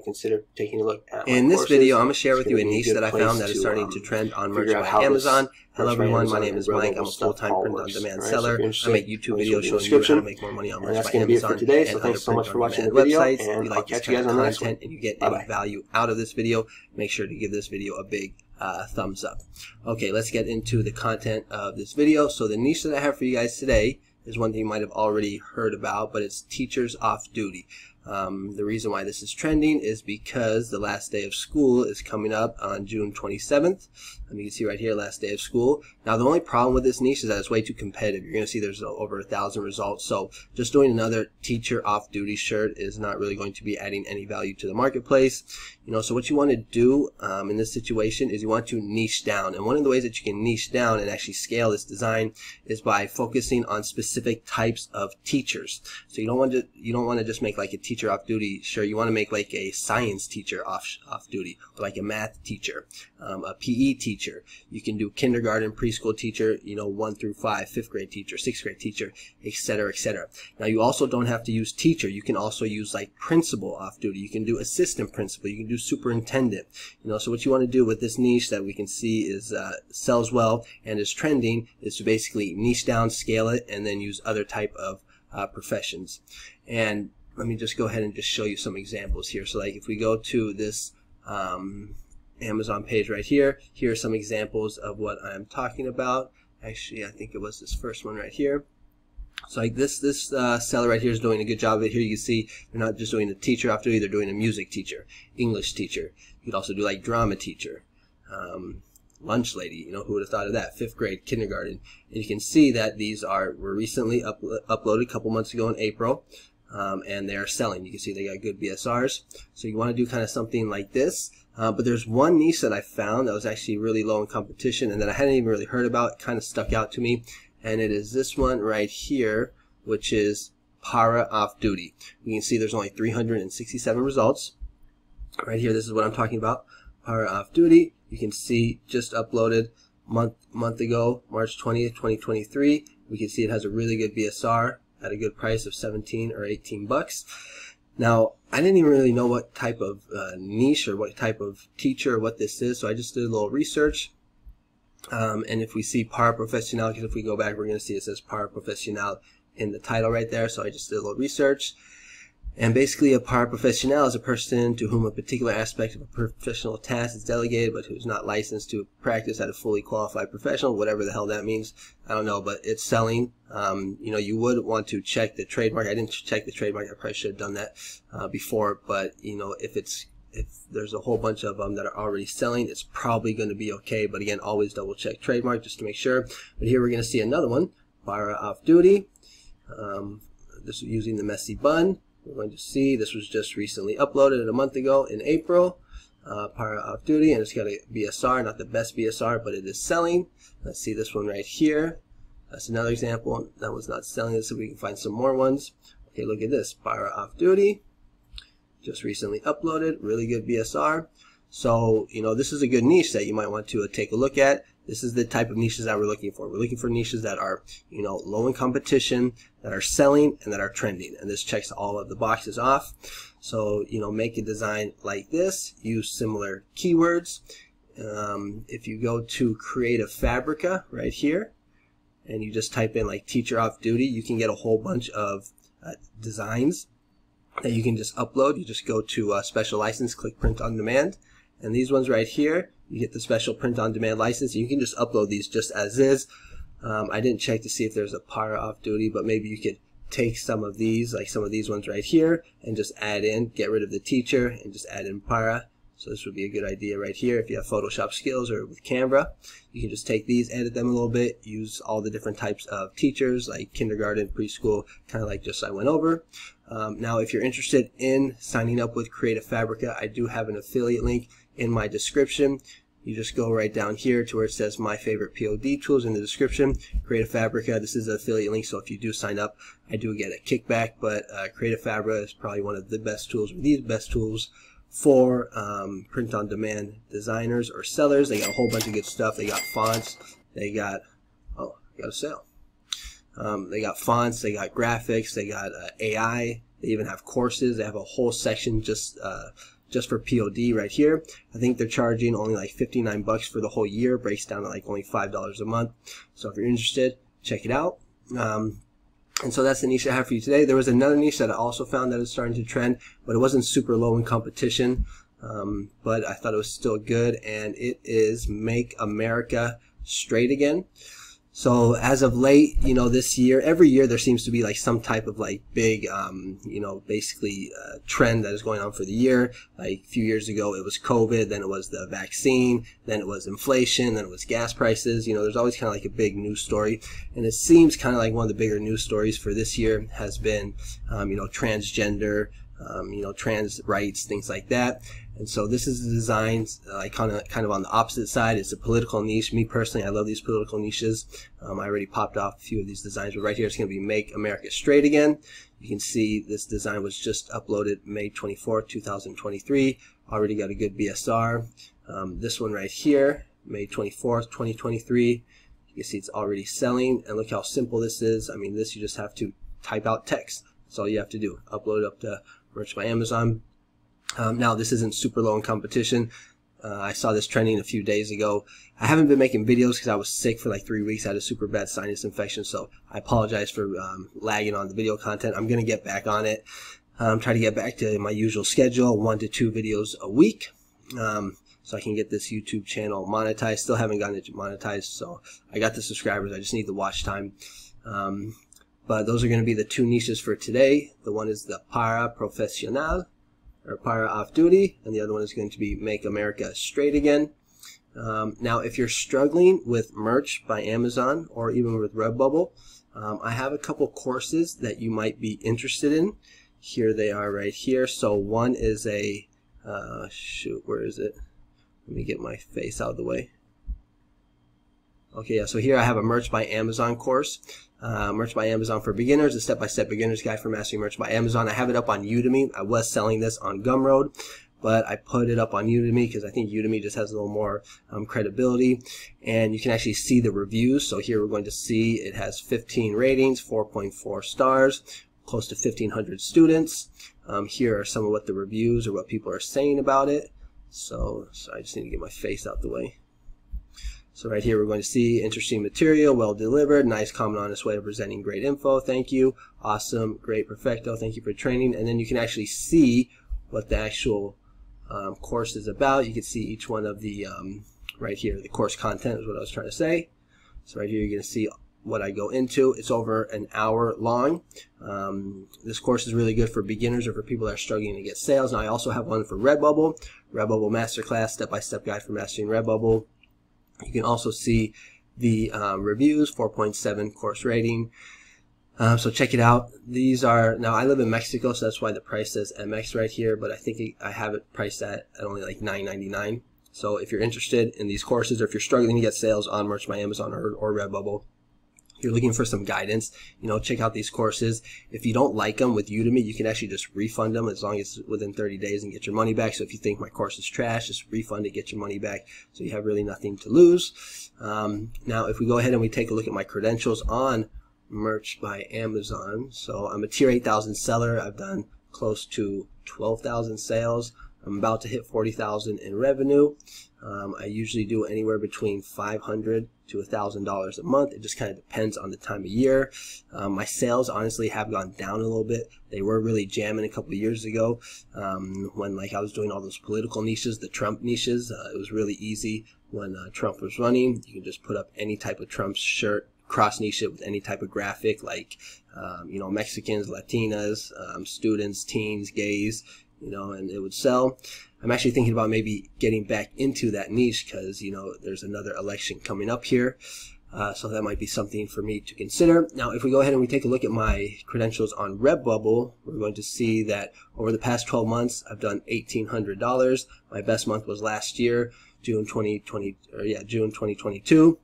consider taking a look at In this video, I'm going to share with you a niche that I found that is to, starting um, to trend on Merch by Amazon. Hello everyone, my name is Mike. I'm a full-time print-on-demand? So if seller. you're I make YouTube videos will be in the showing you how to make more money on Merch that's by it for Amazon today, so and thanks other so much for watching the video, websites. and If you I'll like this catch you guys on the next content one. and you get any value out of this video, make sure to give this video a big uh, thumbs up. Okay, let's get into the content of this video. So the niche that I have for you guys today is one that you might have already heard about, but it's teachers off duty. Um, the reason why this is trending is because the last day of school is coming up on June 27th. And you can see right here, last day of school. Now, the only problem with this niche is that it's way too competitive. You're going to see there's over a thousand results. So just doing another teacher off duty shirt is not really going to be adding any value to the marketplace. You know, so what you want to do um, in this situation is you want to niche down. And one of the ways that you can niche down and actually scale this design is by focusing on specific types of teachers. So you don't want to you don't want to just make like a teacher off duty Sure, You want to make like a science teacher off off duty, like a math teacher, um, a PE teacher. You can do kindergarten, preschool teacher, you know, one through five, fifth grade teacher, sixth grade teacher, etc., etc. Now you also don't have to use teacher. You can also use like principal off duty. You can do assistant principal. You can do superintendent. You know, so what you want to do with this niche that we can see is uh, sells well and is trending is to basically niche down, scale it, and then use other type of uh, professions. And let me just go ahead and just show you some examples here. So like if we go to this um, Amazon page right here, here are some examples of what I'm talking about. Actually, I think it was this first one right here. So like this this uh, seller right here is doing a good job of it. Here you can see they're not just doing a teacher after they're doing a music teacher, English teacher. You could also do like drama teacher, um, lunch lady. You know who would have thought of that? Fifth grade, kindergarten. And you can see that these are were recently up, uploaded a couple months ago in April, um, and they are selling. You can see they got good BSRs. So you want to do kind of something like this. Uh, but there's one niche that I found that was actually really low in competition and that I hadn't even really heard about. It kind of stuck out to me and it is this one right here, which is para off duty. You can see there's only 367 results. Right here, this is what I'm talking about. Para off duty. You can see just uploaded month month ago, March 20th, 2023. We can see it has a really good BSR at a good price of 17 or 18 bucks. Now, I didn't even really know what type of uh, niche or what type of teacher or what this is, so I just did a little research. Um, and if we see paraprofessional, because if we go back, we're going to see it says paraprofessional in the title right there. So I just did a little research. And basically, a paraprofessional is a person to whom a particular aspect of a professional task is delegated, but who's not licensed to practice at a fully qualified professional, whatever the hell that means. I don't know, but it's selling. Um, you know, you would want to check the trademark. I didn't check the trademark. I probably should have done that uh, before, but you know, if it's if there's a whole bunch of them that are already selling, it's probably going to be okay. But again, always double check trademark just to make sure. But here we're going to see another one, Para Off Duty. Um, this is using the messy bun. We're going to see this was just recently uploaded a month ago in April. Uh, Off Duty, and it's got a BSR, not the best BSR, but it is selling. Let's see this one right here. That's another example. That one's not selling. If we can find some more ones. Okay, look at this. Para Off Duty just recently uploaded really good BSR so you know this is a good niche that you might want to uh, take a look at. This is the type of niches that we're looking for. We're looking for niches that are you know low in competition that are selling and that are trending. And this checks all of the boxes off. So you know make a design like this use similar keywords. Um, if you go to Creative Fabrica right here and you just type in like teacher off duty you can get a whole bunch of uh, designs that you can just upload. You just go to uh, special license, click print on demand, and these ones right here, you get the special print on demand license. You can just upload these just as is. Um, I didn't check to see if there's a para off duty, but maybe you could take some of these, like some of these ones right here, and just add in, get rid of the teacher, and just add in para. So this would be a good idea right here if you have Photoshop skills or with Canva. You can just take these, edit them a little bit, use all the different types of teachers like kindergarten, preschool, kind of like just I went over. Um, now, if you're interested in signing up with Creative Fabrica, I do have an affiliate link in my description. You just go right down here to where it says my favorite POD tools in the description. Creative Fabrica, this is an affiliate link, so if you do sign up, I do get a kickback, but uh, Creative Fabrica is probably one of the best tools, or the best tools for um, print-on-demand designers or sellers. They got a whole bunch of good stuff. They got fonts. They got, oh, got a sale. Um, they got fonts. They got graphics. They got uh, AI. They even have courses. They have a whole section just uh, just for POD right here. I think they're charging only like 59 bucks for the whole year. Breaks down to like only $5 a month. So if you're interested, check it out. Um, and so that's the niche I have for you today. There was another niche that I also found that is starting to trend, but it wasn't super low in competition. Um, but I thought it was still good, and it is Make America Straight Again. So as of late, you know, this year, every year there seems to be like some type of like big, um, you know, basically uh, trend that is going on for the year. Like a few years ago, it was COVID, then it was the vaccine, then it was inflation, then it was gas prices. You know, there's always kind of like a big news story, and it seems kind of like one of the bigger news stories for this year has been, um, you know, transgender, um, you know, trans rights, things like that. And so this is the design, uh, kind of kind of on the opposite side. It's a political niche. Me personally, I love these political niches. Um, I already popped off a few of these designs, but right here it's going to be Make America Straight Again. You can see this design was just uploaded May 24, 2023. Already got a good BSR. Um, this one right here, May 24th, 2023. You can see it's already selling. And look how simple this is. I mean, this you just have to type out text. That's all you have to do. Upload up to Merch by Amazon um, now, this isn't super low in competition. Uh, I saw this trending a few days ago. I haven't been making videos because I was sick for like three weeks. I had a super bad sinus infection, so I apologize for um, lagging on the video content. I'm going to get back on it. Um, try to get back to my usual schedule, one to two videos a week, um, so I can get this YouTube channel monetized. Still haven't gotten it monetized, so I got the subscribers. I just need the watch time. Um, but those are going to be the two niches for today. The one is the para professional or Para Off Duty, and the other one is going to be Make America Straight Again. Um, now, if you're struggling with merch by Amazon or even with Redbubble, um, I have a couple courses that you might be interested in. Here they are right here. So one is a, uh, shoot, where is it? Let me get my face out of the way. Okay, yeah, so here I have a Merch by Amazon course. Uh, merch by Amazon for beginners, a step-by-step beginner's guide for mastering merch by Amazon. I have it up on Udemy. I was selling this on Gumroad, but I put it up on Udemy because I think Udemy just has a little more um, credibility. And you can actually see the reviews. So here we're going to see it has 15 ratings, 4.4 stars, close to 1,500 students. Um, here are some of what the reviews or what people are saying about it. So, so I just need to get my face out the way. So right here we're going to see interesting material, well delivered, nice, common, honest way of presenting great info. Thank you. Awesome, great, perfecto. Thank you for training. And then you can actually see what the actual um, course is about. You can see each one of the, um, right here, the course content is what I was trying to say. So right here you're going to see what I go into. It's over an hour long. Um, this course is really good for beginners or for people that are struggling to get sales. Now I also have one for Redbubble, Redbubble Masterclass, step-by-step guide for mastering Redbubble. You can also see the um, reviews, 4.7 course rating. Um, so check it out. These are, now I live in Mexico, so that's why the price says MX right here, but I think I have it priced at, at only like $9.99. So if you're interested in these courses or if you're struggling to get sales on Merch by Amazon or, or Redbubble, you're looking for some guidance, you know, check out these courses. If you don't like them with Udemy, you can actually just refund them as long as it's within 30 days and get your money back. So if you think my course is trash, just refund it, get your money back. So you have really nothing to lose. Um, now, if we go ahead and we take a look at my credentials on Merch by Amazon. So I'm a tier 8,000 seller. I've done close to 12,000 sales. I'm about to hit 40,000 in revenue. Um, I usually do anywhere between 500 to $1,000 a month. It just kind of depends on the time of year. Um, my sales honestly have gone down a little bit. They were really jamming a couple years ago um, when like I was doing all those political niches, the Trump niches. Uh, it was really easy when uh, Trump was running. You can just put up any type of Trump shirt, cross niche it with any type of graphic like, um, you know, Mexicans, Latinas, um, students, teens, gays, you know, and it would sell. I'm actually thinking about maybe getting back into that niche because, you know, there's another election coming up here. Uh, so that might be something for me to consider. Now, if we go ahead and we take a look at my credentials on Redbubble, we're going to see that over the past 12 months, I've done $1,800. My best month was last year, June 2020, or yeah, June 2022.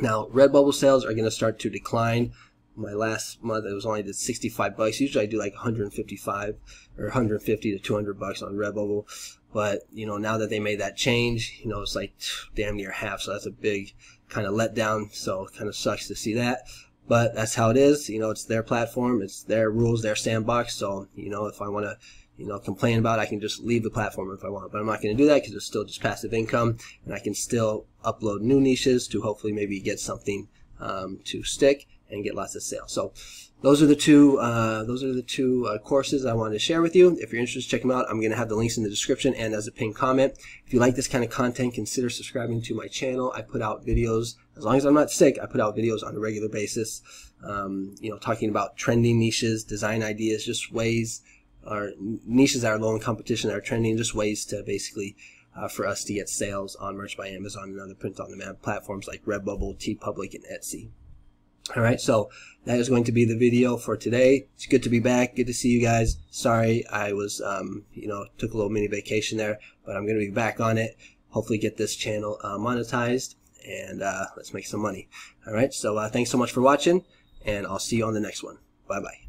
Now, Redbubble sales are going to start to decline my last month it was only did 65 bucks. Usually i do like 155 or 150 to 200 bucks on redbubble. But you know now that they made that change you know it's like damn near half. So that's a big kind of letdown. So kind of sucks to see that. But that's how it is. You know it's their platform. It's their rules their sandbox. So you know if i want to you know, complain about, I can just leave the platform if I want. But I'm not going to do that because it's still just passive income, and I can still upload new niches to hopefully maybe get something um, to stick and get lots of sales. So those are the two uh, those are the two uh, courses I wanted to share with you. If you're interested, check them out. I'm going to have the links in the description and as a pinned comment. If you like this kind of content, consider subscribing to my channel. I put out videos as long as I'm not sick. I put out videos on a regular basis. Um, you know, talking about trending niches, design ideas, just ways or niches that are low in competition that are trending, just ways to basically uh, for us to get sales on Merch by Amazon and other print on demand platforms like Redbubble, TeePublic, and Etsy. All right, so that is going to be the video for today. It's good to be back. Good to see you guys. Sorry, I was, um, you know, took a little mini vacation there, but I'm going to be back on it. Hopefully, get this channel uh, monetized and uh, let's make some money. All right, so uh, thanks so much for watching, and I'll see you on the next one. Bye bye.